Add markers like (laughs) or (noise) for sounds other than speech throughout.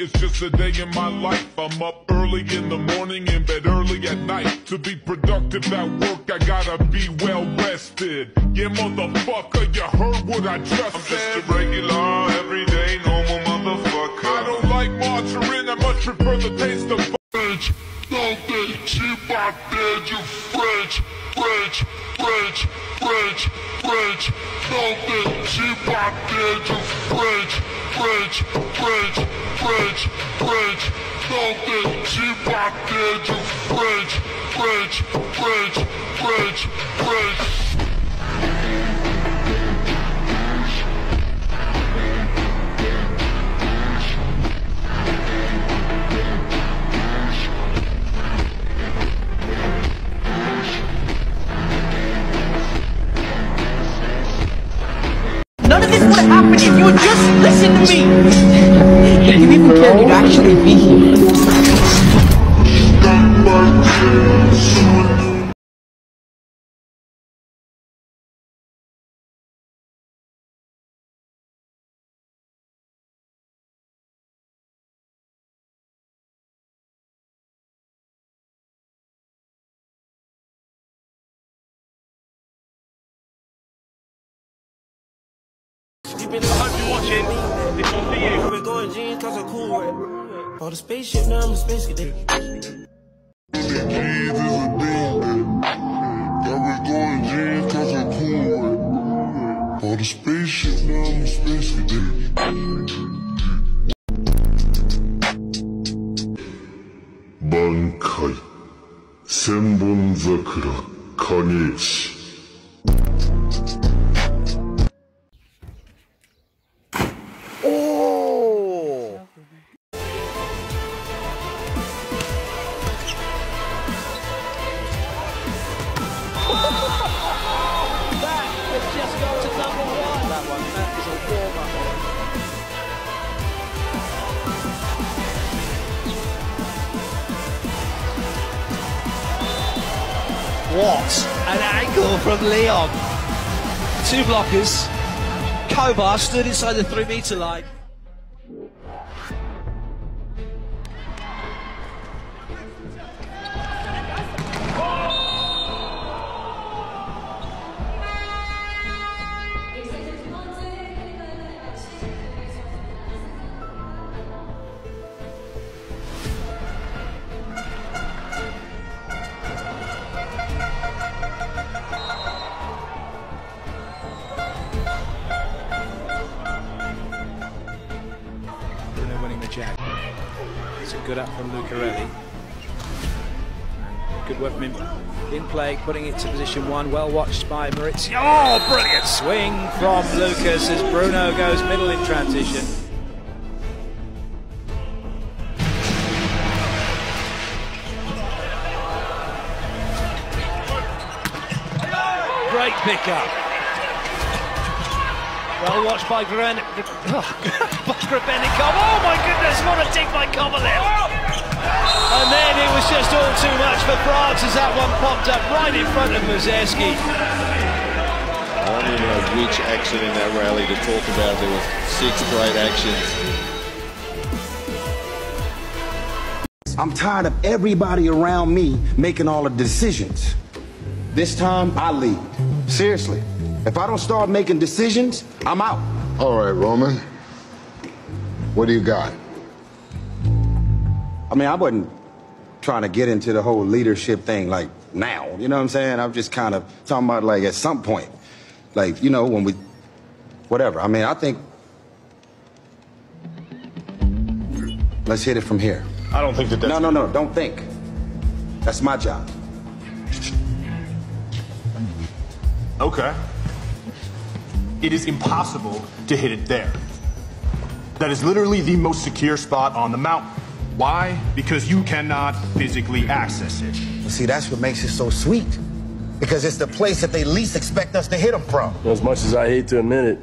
it's just a day in my life. I'm up early in the morning, in bed early at night. To be productive at work, I gotta be well rested. Yeah, motherfucker, you heard what I just I'm said. just a regular, everyday, I the taste of French. Don't cheap out there, you French, French, French, French, French. Don't they cheap out there, you me. You even cared, you'd actually be here. Been cause I'm cool with it. On the spaceship now I'm a space cadet. Jeans is a demon. Got me going jeans cause I'm cool with it. On the spaceship now I'm a space cadet. 挽回千本桜影石 What an angle from Leon. Two blockers. Kobar stood inside the three metre line. Good up from Lucarelli. Good work from him in play, putting it to position one. Well watched by Maurizio. Oh, brilliant swing from Lucas as Bruno goes middle in transition. Great pickup. Well watched by Gren. (laughs) Oh, by Grebennikov. Oh my goodness, what a dig by Kovalev. And then it was just all too much for France as that one popped up right in front of Muzerski. I don't even know which action in that rally to talk about. There were six great actions. I'm tired of everybody around me making all the decisions. This time, I lead. Seriously. If I don't start making decisions, I'm out. All right, Roman. What do you got? I mean, I wasn't trying to get into the whole leadership thing like now. You know what I'm saying? I'm just kind of talking about like at some point. Like, you know, when we, whatever. I mean, I think, let's hit it from here. I don't think that that's No, no, no, don't think. That's my job. okay. It is impossible to hit it there. That is literally the most secure spot on the mountain. Why? Because you cannot physically access it. Well, see, that's what makes it so sweet. Because it's the place that they least expect us to hit them from. As much as I hate to admit it,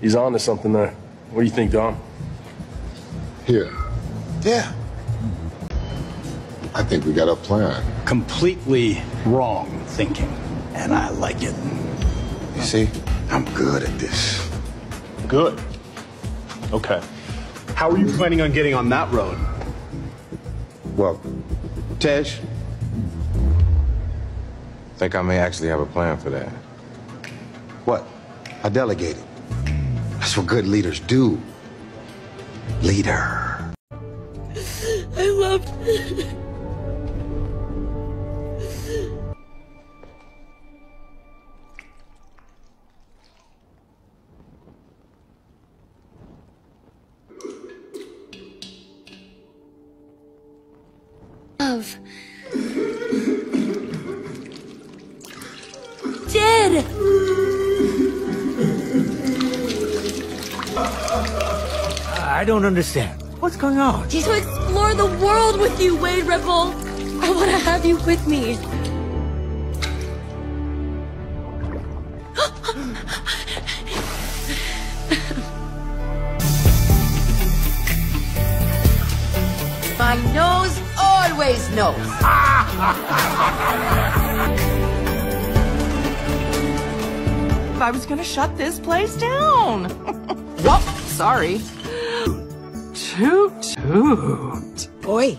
he's on to something there. What do you think, Dom? Here. Yeah. I think we got a plan. Completely wrong thinking, and I like it. You see, I'm good at this. Good. Okay. How are you planning on getting on that road? Well, Tej, think I may actually have a plan for that. What? I delegated. That's what good leaders do. Leader. Love. Did. I don't understand. What's going on? To explore the world with you, Wade Ripple. I want to have you with me. Always knows. I was gonna shut this place down. (laughs) Whoop, sorry. Toot toot. Boy.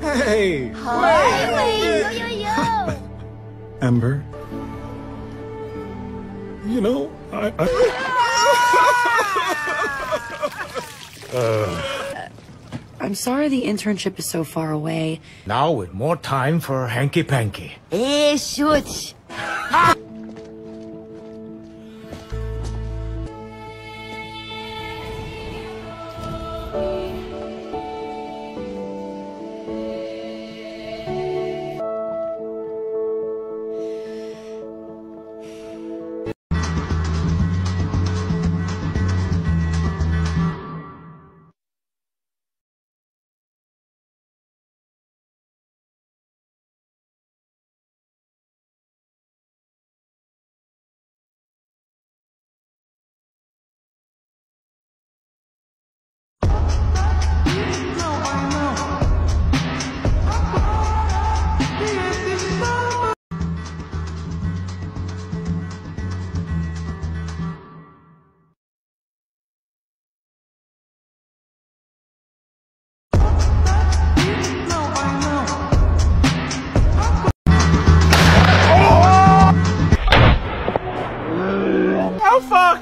Hey! Hi, Wade. Yo, yo, yo. Ember. You know, I. I uh, I'm sorry the internship is so far away. Now with more time for hanky panky. Eh, shoot.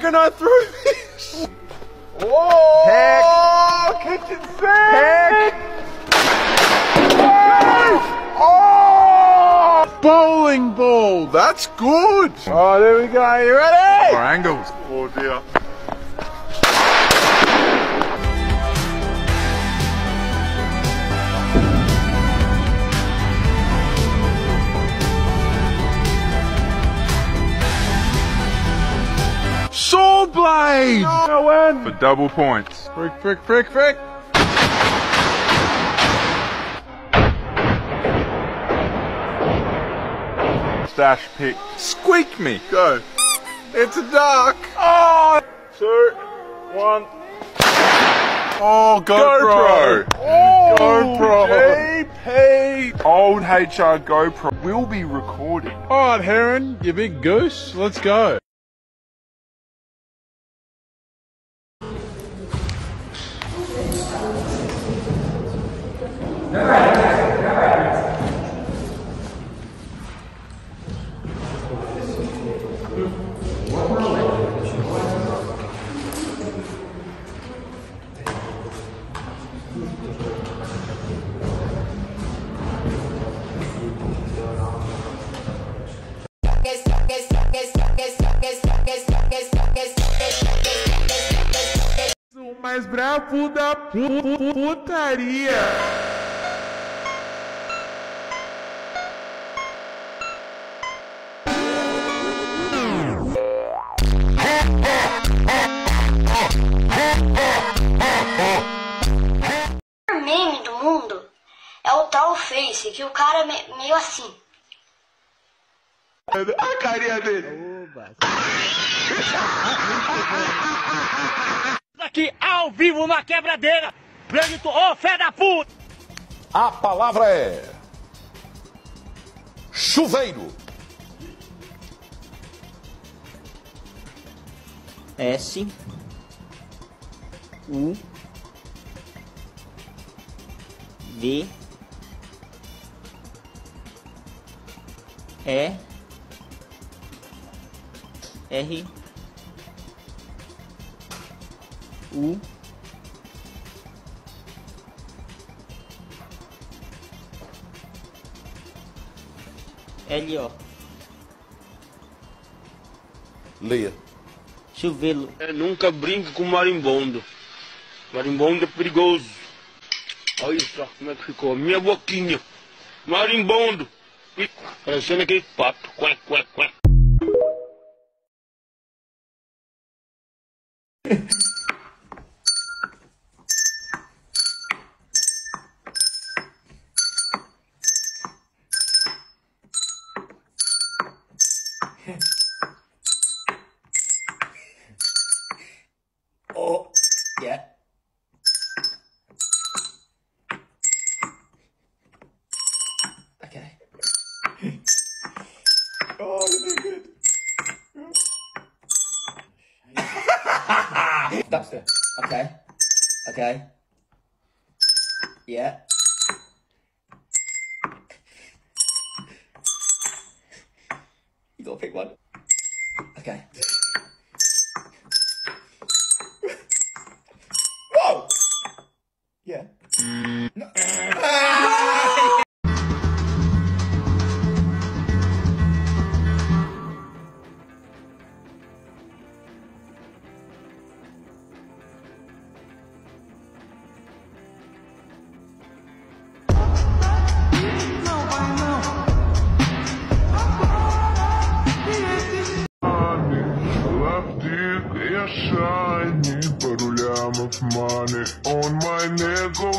How far can I throw this? Whoa! Heck! Kitchen sink! Oh! Bowling ball. That's good. Oh, there we go. You ready? More angles. Oh dear. Saw blade! No win! For double points. Frick, frick, frick, frick! Stash pick. Squeak me! Go! It's a duck! Oh! Two, one. Oh, GoPro! GoPro! Oh, GoPro! Old HR GoPro will be recording. Alright, Heron, you big goose, let's go. mais brabo da putaria. Que o cara é me- meio assim. A carinha dele. Aqui ao vivo na quebradeira. Grito, ô fé da puta! A palavra é. Chuveiro. S U V E R U L O Leia. Chuveiro. É, nunca brinque com marimbondo. Marimbondo é perigoso. Olha só como é que ficou. Minha boquinha. Marimbondo. Ih, Parecendo aquele pato. Qué, qué, qué. (laughs) That's good. Okay. Okay. Yeah. You gotta pick one. Okay.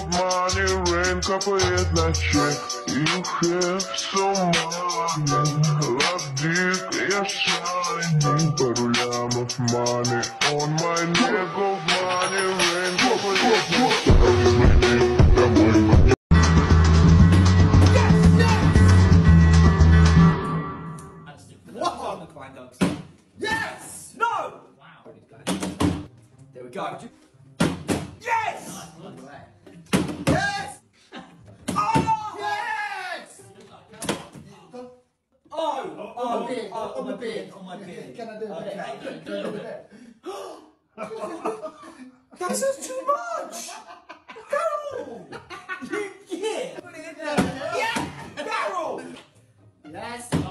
money, rain капает на чек You have so money Love dick, я shiny, пару лямов money On my neck gold money, rain капает на чек Домой Yes! No! Wow. There we go. Yes! Yes! Oh! Yes! Go. Oh, oh, oh, on my oh, beard, oh, on my beard, on my beard. Can I do it? okay. okay. Do it. That's (gasps) just too much! Carol! you, (laughs) yeah! Yeah! Carol! Yes!